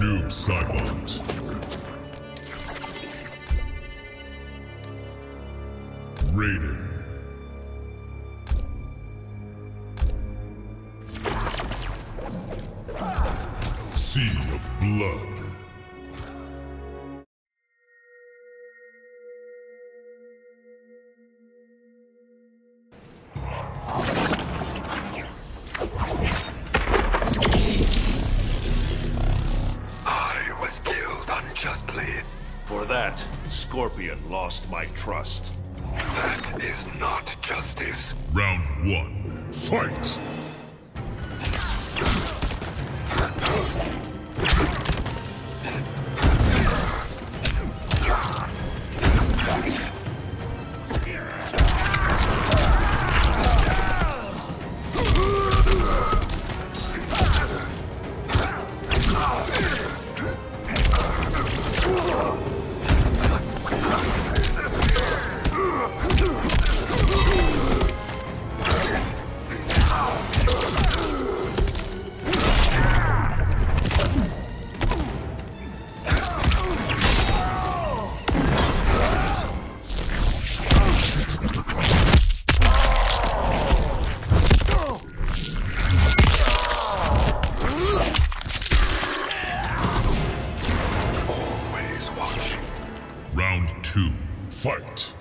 Noob Saibot. Raiden. Sea of Blood. For that, Scorpion lost my trust. That is not justice. Round one. Fight! Two. Fight!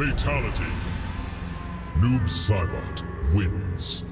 Fatality. Noob Saibot wins.